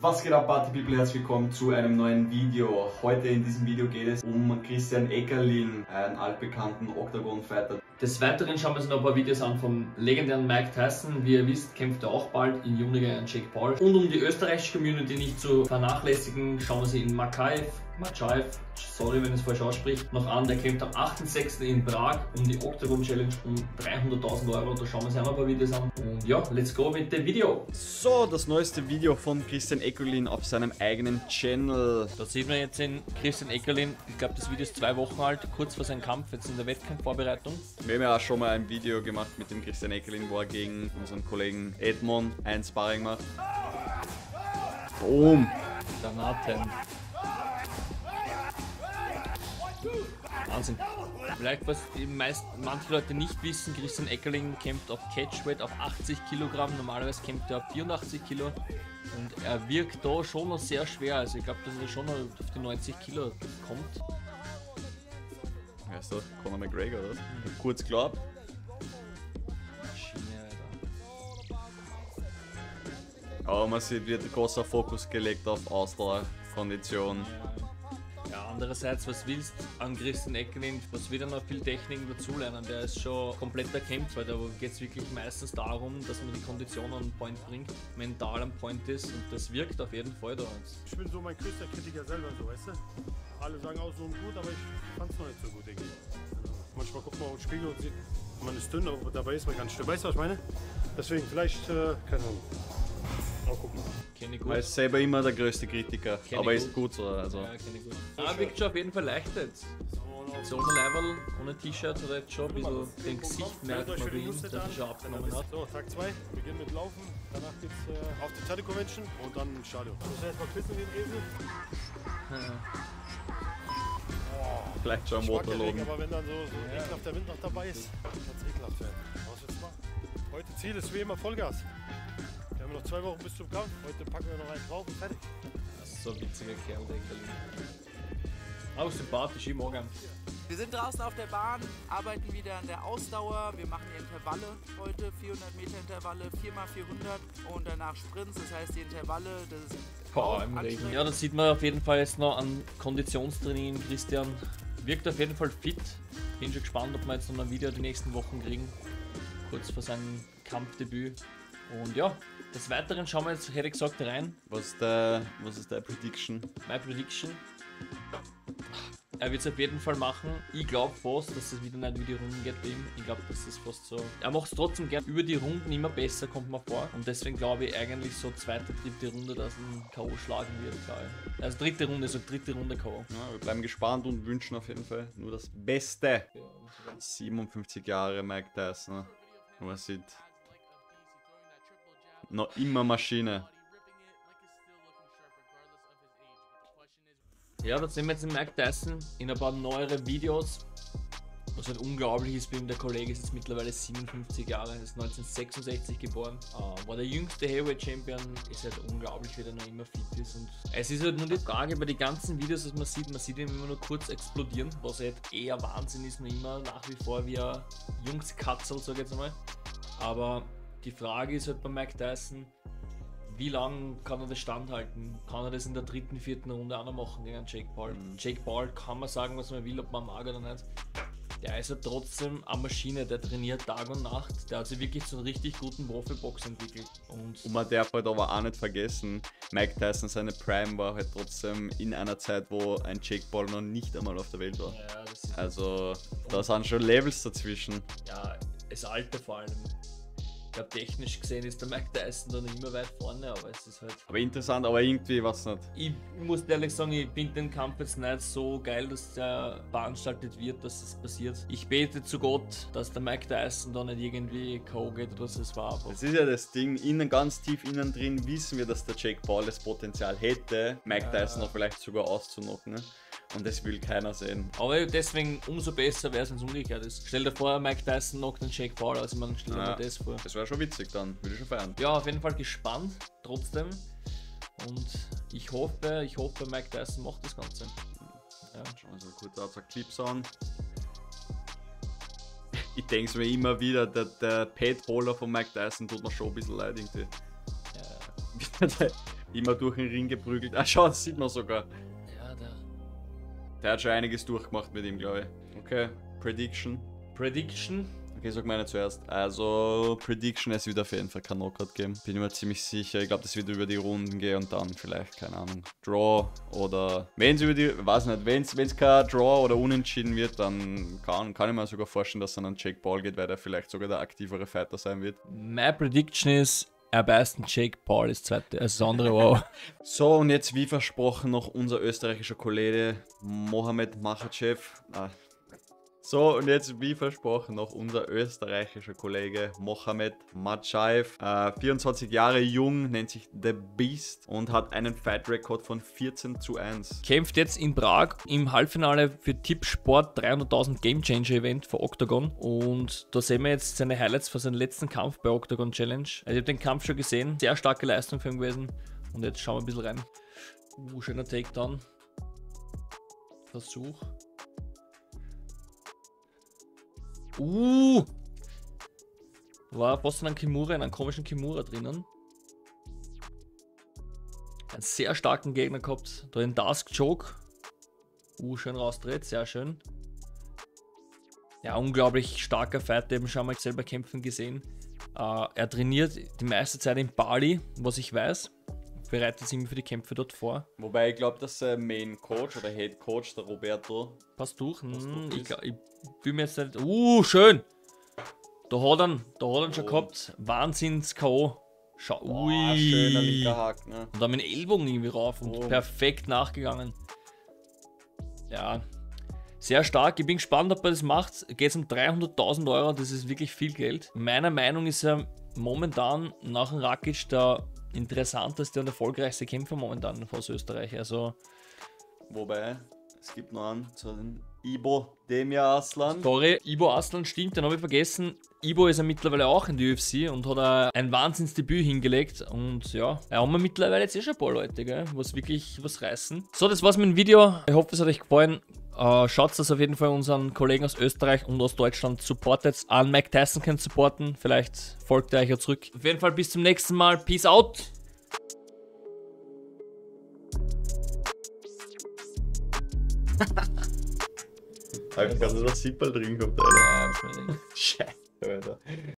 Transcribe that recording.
Was geht ab, Party People? Herzlich willkommen zu einem neuen Video. Heute in diesem Video geht es um Christian Eckerlin, einen altbekannten Octagon-Fighter. Des Weiteren schauen wir uns noch ein paar Videos an vom legendären Mike Tyson. Wie ihr wisst, kämpft er auch bald in Juni gegen Jake Paul. Und um die österreichische Community nicht zu vernachlässigen, schauen wir sie in Makaev, Machaev, sorry wenn ich es falsch ausspricht, noch an. Der kämpft am 8.6. in Prag um die Octagon Challenge um 300.000 Euro. Da schauen wir uns auch noch ein paar Videos an. Und ja, let's go mit dem Video. So, das neueste Video von Christian Eckerlin auf seinem eigenen Channel. Da sieht man jetzt den Christian Eckerlin. Ich glaube, das Video ist zwei Wochen alt, kurz vor seinem Kampf, jetzt in der Wettkampfvorbereitung. Wir haben ja auch schon mal ein Video gemacht mit dem Christian Eckerlin, wo er gegen unseren Kollegen Edmond ein Sparring macht. Boom! Granaten. Wahnsinn. Vielleicht, was die meisten, manche Leute nicht wissen, Christian Eckerling kämpft auf Catchweight auf 80 Kilogramm. Normalerweise kämpft er auf 84 Kilo. Und er wirkt da schon noch sehr schwer. Also ich glaube, dass er schon noch auf die 90 Kilo kommt. Heißt das Conor McGregor, oder? Kurz glaubt. Aber man sieht, wird großer Fokus gelegt auf Ausdauer, Kondition. Ja, andererseits, was willst an Christian Eckerlin, was wieder noch viel Techniken dazulernen? Der ist schon kompletter Kämpfer, da geht es wirklich meistens darum, dass man die Kondition an Point bringt, mental am Point ist und das wirkt auf jeden Fall da. Ich bin so mein größter Kritiker selber, so weißt du? Alle sagen auch so gut, aber ich fand's noch nicht so gut irgendwie. Manchmal guckt man auf den Spiegel und sieht, man ist dünn, aber dabei ist man ganz dünn. Weißt du, was ich meine? Deswegen, vielleicht, äh, keine Ahnung. Mal gucken. Kenne ich Man gut. ist selber immer der größte Kritiker, Kenn aber ich ist gut. so. Also. Ja, kenne ich gut. Ah, wirkt schon auf jeden Fall leicht jetzt. So ohne Level, ohne T-Shirt hat er jetzt schon ein bisschen den Gesicht merkt man bei ihm, dass er schon abgenommen hat. So, Tag 2, wir beginnen mit Laufen, danach geht's äh, auf die Tele Convention und dann ins Stadion. Ich muss erstmal pissen wie ein Esel. Vielleicht schon Waterlogen. aber wenn dann so, so ekelhafter Wind noch dabei ist, kann es ekelhaft werden. Was jetzt machen? Heute Ziel ist wie immer Vollgas. Wir haben noch zwei Wochen bis zum Kampf. Heute packen wir noch einen drauf und fertig. Das ist so ein witziger Kerl, der Eckerlin. Auch sympathisch, mag ihn. Wir sind draußen auf der Bahn, arbeiten wieder an der Ausdauer. Wir machen die Intervalle heute, 400 Meter Intervalle, 4x400 und danach Sprints. Das heißt, die Intervalle, das ist Boah, auch im Regen. Ja, das sieht man auf jeden Fall jetzt noch an Konditionstraining. Christian wirkt auf jeden Fall fit. Bin schon gespannt, ob wir jetzt noch ein Video die nächsten Wochen kriegen. Kurz vor seinem Kampfdebüt. Und ja, des Weiteren schauen wir jetzt, hätte ich gesagt, rein. Was ist der, was ist der Prediction? My Prediction. Er wird es auf jeden Fall machen. Ich glaube fast, dass es wieder nicht über die Runden geht bei ihm. Ich glaube, dass es fast so. Er macht es trotzdem gern über die Runden immer besser, kommt mir vor. Und deswegen glaube ich eigentlich so zweite, dritte Runde, dass ein K.O. schlagen wird, glaube ich. Also dritte Runde, so dritte Runde K.O. Ja, wir bleiben gespannt und wünschen auf jeden Fall nur das Beste. 57 Jahre Mike Tyson. Man sieht noch immer Maschine. Ja, da sind wir jetzt in Mike Tyson in ein paar neuere Videos. Was halt unglaublich ist, bei ihm der Kollege ist jetzt mittlerweile 57 Jahre, ist 1966 geboren, äh, war der jüngste Heavyweight Champion, ist halt unglaublich, wie der noch immer fit ist. Und es ist halt nur die Frage bei den ganzen Videos, was man sieht, man sieht ihn immer nur kurz explodieren, was halt eher Wahnsinn ist, noch immer nach wie vor wie ein Jungskatzel, sag ich jetzt einmal. Aber die Frage ist halt bei Mike Tyson, wie lange kann er das standhalten? Kann er das in der dritten, vierten Runde auch noch machen gegen Jake Paul? Jake Paul kann man sagen, was man will, ob man mag oder nicht. Der ist ja trotzdem eine Maschine, der trainiert Tag und Nacht. Der hat sich wirklich zu einem richtig guten Profibox entwickelt. Und Und man darf halt aber auch nicht vergessen, Mike Tyson seine Prime war halt trotzdem in einer Zeit, wo ein Jake Paul noch nicht einmal auf der Welt war. ja, das ist Also da sind schon Levels dazwischen. ja, das Alter vor allem. Glaube, technisch gesehen ist der Mike Tyson da noch immer weit vorne, aber es ist halt. Aber interessant, aber irgendwie was nicht. Ich muss ehrlich sagen, ich finde den Kampf jetzt nicht so geil, dass der veranstaltet wird, dass es passiert. Ich bete zu Gott, dass der Mike Tyson da nicht irgendwie K.O. geht oder so. Es war aber. Das ist ja das Ding, innen ganz tief innen drin wissen wir, dass der Jake Paul das Potenzial hätte, Mike Ja. Tyson noch vielleicht sogar auszunocken. Ne? Und das will keiner sehen. Aber deswegen umso besser wäre es, wenn es umgekehrt ist. Stell dir vor, Mike Tyson knockt den Jake Paul aus. Ich meine, stell dir Ja. mal das vor. Das wäre schon witzig dann, würde ich schon feiern. Ja, auf jeden Fall gespannt, trotzdem. Und ich hoffe, ich hoffe, Mike Tyson macht das Ganze. Ja. Schauen wir uns mal kurz aus Clips an. Ich denke mir immer wieder, der, der Pet Bowler von Mike Tyson tut mir schon ein bisschen leid irgendwie. Ja. Immer durch den Ring geprügelt. Ah, schau, das sieht man sogar. Der. Hat schon einiges durchgemacht mit ihm, glaube ich. Okay, Prediction. Prediction. Okay, sag meine zuerst. Also, Prediction, es wird auf jeden Fall kein Knockout geben. Bin ich mir ziemlich sicher. Ich glaube, das wird über die Runden gehen und dann vielleicht, keine Ahnung, Draw oder. Wenn es über die. Weiß nicht, wenn es kein Draw oder Unentschieden wird, dann kann, kann ich mir sogar vorstellen, dass es an Jake Paul geht, weil der vielleicht sogar der aktivere Fighter sein wird. Meine Prediction ist, er beißt einen Jake Paul das zweite, also das andere wow. So, und jetzt wie versprochen noch unser österreichischer Kollege Mohamed Machachev. Ah. So, und jetzt wie versprochen noch unser österreichischer Kollege Mohamed Machaev. Äh, 24 Jahre jung, nennt sich The Beast und hat einen Fight-Rekord von 14 zu 1. Kämpft jetzt in Prag im Halbfinale für Tippsport 300.000 Game Changer Event für Octagon. Und da sehen wir jetzt seine Highlights von seinem letzten Kampf bei Octagon Challenge. Also ich habe den Kampf schon gesehen, sehr starke Leistung für ihn gewesen. Und jetzt schauen wir ein bisschen rein. Uh, schöner Takedown. Versuch. Uh! War in einem Kimura, in einem komischen Kimura drinnen. Einen sehr starken Gegner gehabt. Da den Dusk Choke. Uh, schön rausdreht, sehr schön. Ja, unglaublich starker Fighter, eben schon mal selber kämpfen gesehen. Äh, er trainiert die meiste Zeit in Bali, was ich weiß. Bereitet sich für die Kämpfe dort vor. Wobei ich glaube, dass der Main Coach oder Head Coach, der Roberto, Passt durch. Hm, durch ich, glaub- ich bin mir jetzt nicht. Uh, schön! Da hat er, da hat er ihn schon Oh. gehabt. Wahnsinns K.O. Schau. Boah, schöner linker Hack, ne? Und dann mit Ellbogen irgendwie rauf und Oh. perfekt nachgegangen. Ja, sehr stark. Ich bin gespannt, ob er das macht. Geht es um 300.000 Euro, das ist wirklich viel Geld. Meiner Meinung ist er momentan nach dem Rakic der interessanteste und erfolgreichste Kämpfer momentan aus Österreich. Also, Wobei, es gibt noch einen zu den Ibo Demir Aslan. sorry, Ibo Aslan stimmt, den habe ich vergessen. Ibo ist ja mittlerweile auch in die UFC und hat ein- ein Wahnsinnsdebüt hingelegt. Und ja, da haben wir mittlerweile jetzt eh schon ein paar Leute, gell, was wirklich was reißen. So, das war's mit dem Video. Ich hoffe, es hat euch gefallen. Äh, schaut, dass auf jeden Fall unseren Kollegen aus Österreich und aus Deutschland supportet. An Mike Tyson könnt supporten. Vielleicht folgt er euch ja zurück. Auf jeden Fall bis zum nächsten Mal. Peace out. Hab ich gerade noch Sippel drin gehabt, Ja, Scheiße, Alter.